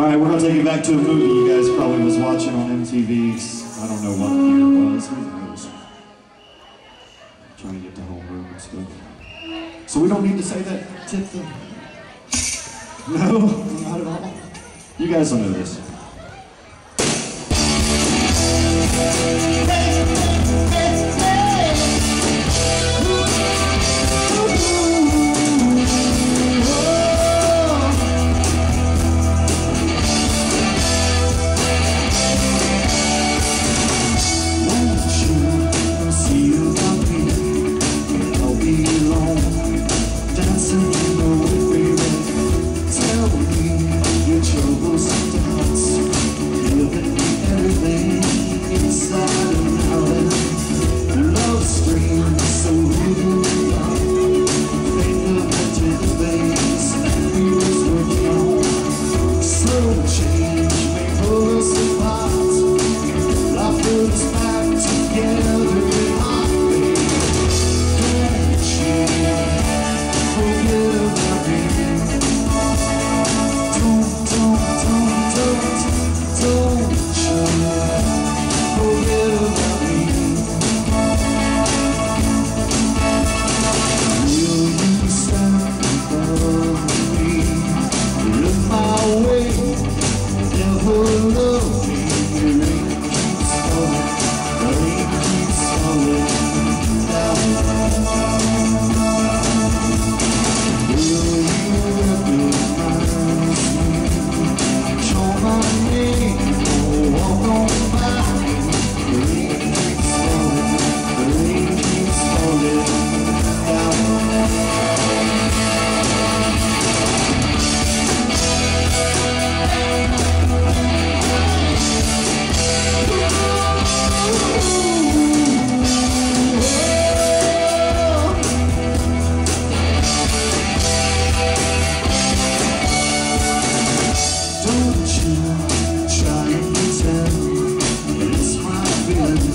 All right, we're gonna take it back to a movie you guys probably was watching on MTV. I don't know what year it was. Who knows? Trying to get to homeroom and stuff. So we don't need to say that tip them. No, not at all. You guys don't know this.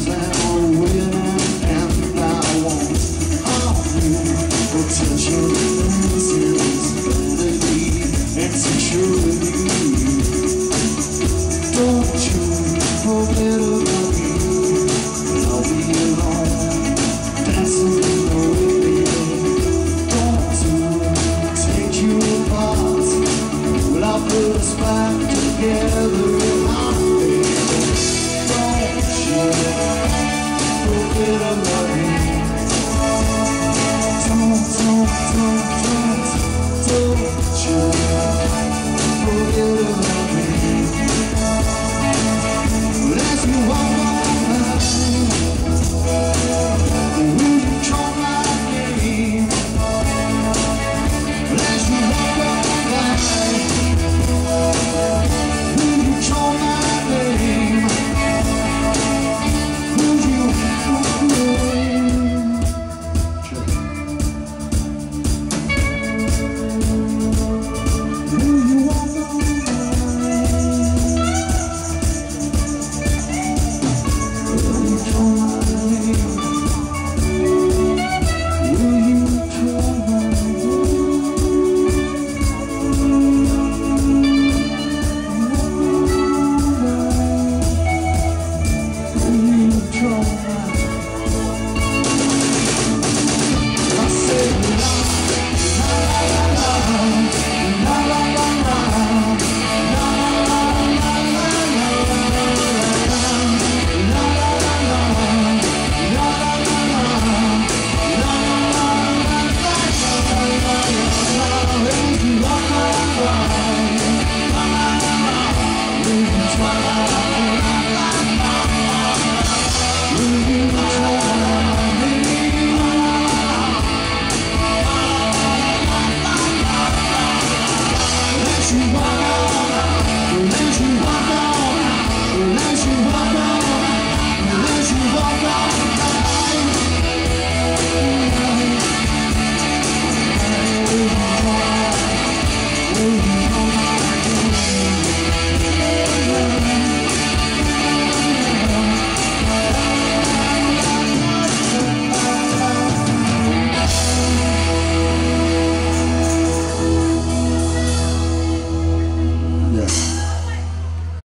Don't, don't, don't